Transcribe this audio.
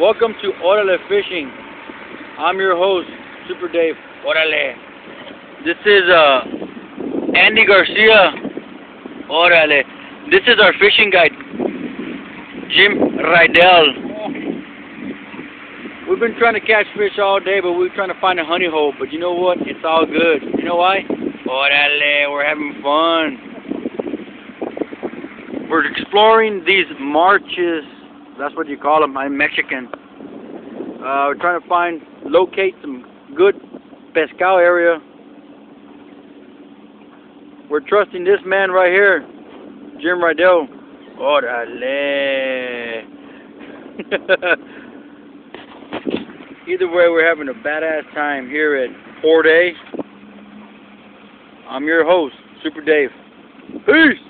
Welcome to Orale Fishing. I'm your host, Super Dave. Orale. This is uh Andy Garcia. Orale. This is our fishing guide, Jim Rydell. We've been trying to catch fish all day, but we're trying to find a honey hole. But you know what? It's all good. You know why? Orale, we're having fun. We're exploring these marches. That's what you call them. I'm Mexican. Uh, we're trying to find, locate some good pescado area. We're trusting this man right here, Jim Rydell. Orale. Either way, we're having a badass time here at Port A. I'm your host, Super Dave. Peace!